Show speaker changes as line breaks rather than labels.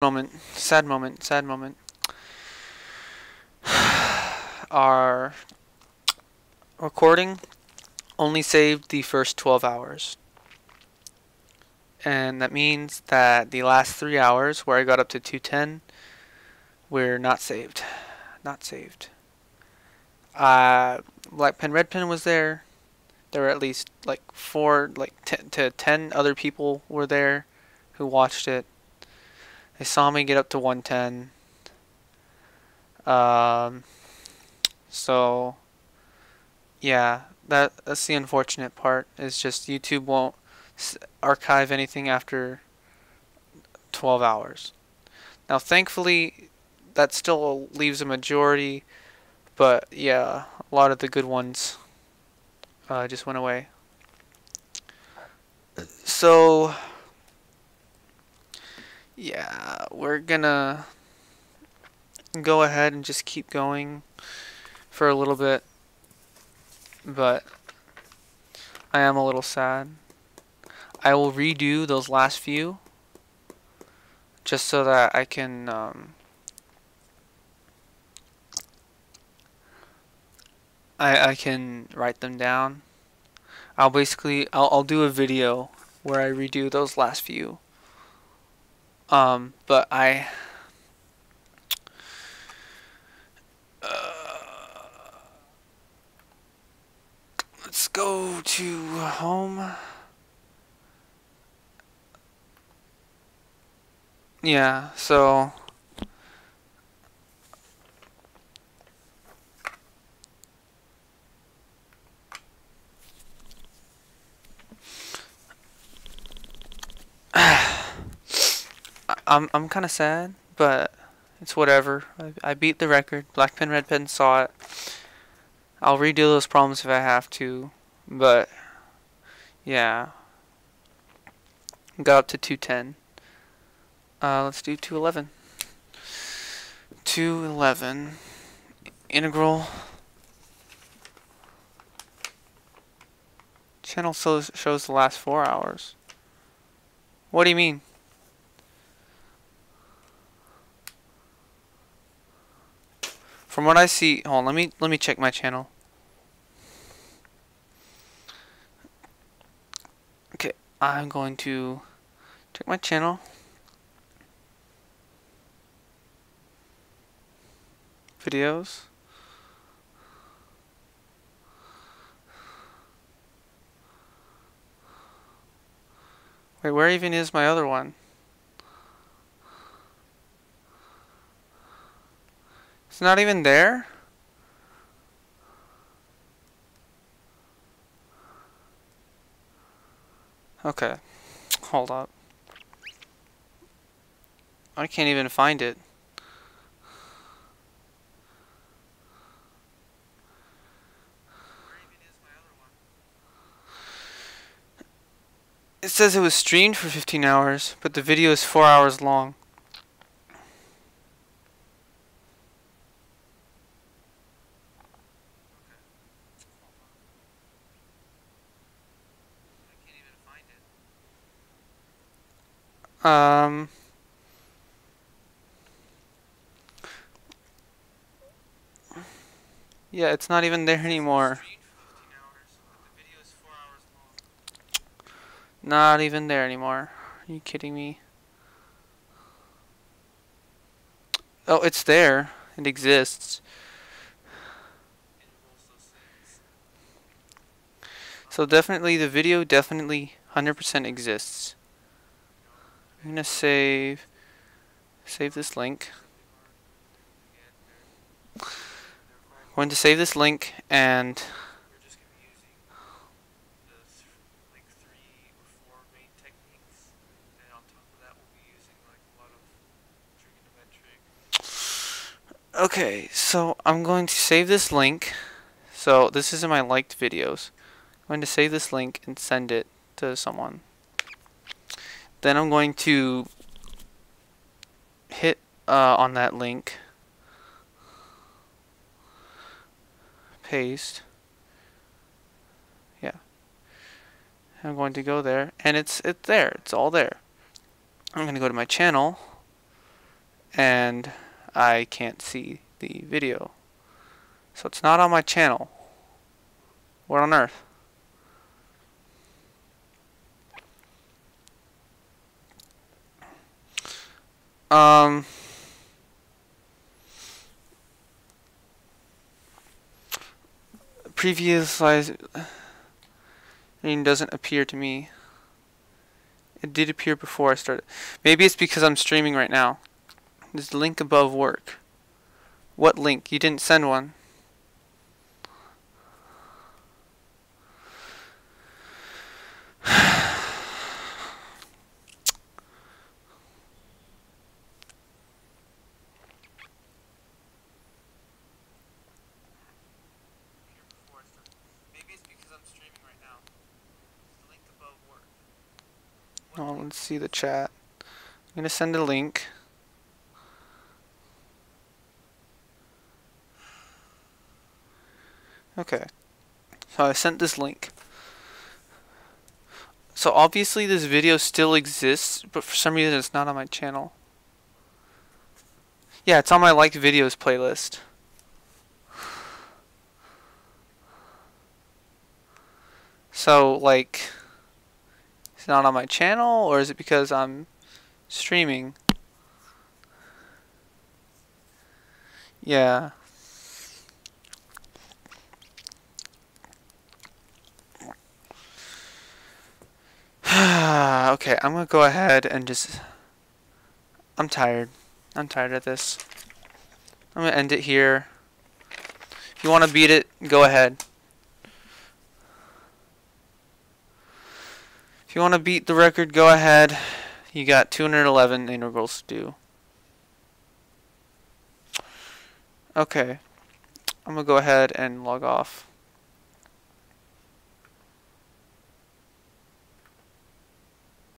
moment, sad moment, sad moment. Our recording only saved the first 12 hours. And that means that the last three hours, where I got up to 210, we're not saved. Not saved. Uh, Black Pen Red Pen was there. There were at least like four, like 10 to 10 other people were there who watched it. They saw me get up to 110. Um, so, yeah, that that's the unfortunate part. Is just YouTube won't archive anything after 12 hours. Now, thankfully, that still leaves a majority, but yeah, a lot of the good ones uh, just went away. So yeah, we're gonna go ahead and just keep going for a little bit, but I am a little sad. I will redo those last few just so that I can um, I, I can write them down. I'll basically I'll, I'll do a video where I redo those last few um, but I uh, let's go to home. Yeah, so I'm I'm kind of sad, but it's whatever. I, I beat the record. Black Pen Red Pen saw it. I'll redo those problems if I have to, but yeah. Got up to 210. Uh, let's do 211. 211 integral channel shows shows the last four hours. What do you mean? From what I see, hold on, let me let me check my channel. Okay, I'm going to check my channel. Videos. Wait, where even is my other one? It's not even there? Okay. Hold up. I can't even find it. It says it was streamed for 15 hours, but the video is 4 hours long. Um, yeah, it's not even there anymore. Not even there anymore. Are you kidding me? Oh, it's there. It exists. So definitely the video definitely 100% exists. I'm gonna save save this link. I'm going to save this link and Okay, so I'm going to save this link. So this is in my liked videos. I'm going to save this link and send it to someone. Then I'm going to hit uh, on that link, paste, yeah. I'm going to go there, and it's it's there. It's all there. I'm going to go to my channel, and I can't see the video. So it's not on my channel. What on earth? Um, previous mean doesn't appear to me. It did appear before I started. Maybe it's because I'm streaming right now. Does the link above work? What link? You didn't send one. Let's see the chat. I'm gonna send a link. Okay. So I sent this link. So obviously this video still exists, but for some reason it's not on my channel. Yeah, it's on my liked videos playlist. So, like, not on my channel, or is it because I'm streaming? Yeah. okay, I'm gonna go ahead and just... I'm tired. I'm tired of this. I'm gonna end it here. If you want to beat it, go ahead. You want to beat the record, go ahead. You got 211 integrals to do. Okay. I'm going to go ahead and log off.